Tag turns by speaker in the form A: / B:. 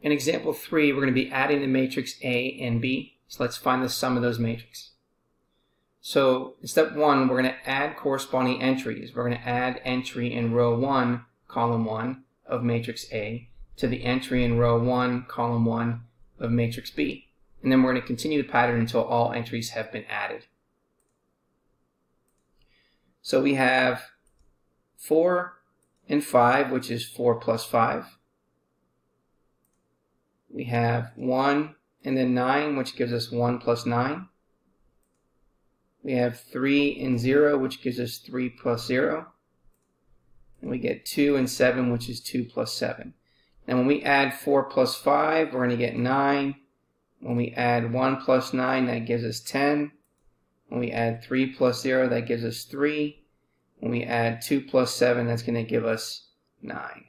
A: In example 3, we're going to be adding the matrix A and B. So let's find the sum of those matrices. So in step 1, we're going to add corresponding entries. We're going to add entry in row 1, column 1 of matrix A to the entry in row 1, column 1 of matrix B. And then we're going to continue the pattern until all entries have been added. So we have 4 and 5, which is 4 plus 5 we have 1 and then 9, which gives us 1 plus 9. We have 3 and 0, which gives us 3 plus 0. And we get 2 and 7, which is 2 plus 7. Now when we add 4 plus 5, we're going to get 9. When we add 1 plus 9, that gives us 10. When we add 3 plus 0, that gives us 3. When we add 2 plus 7, that's going to give us 9.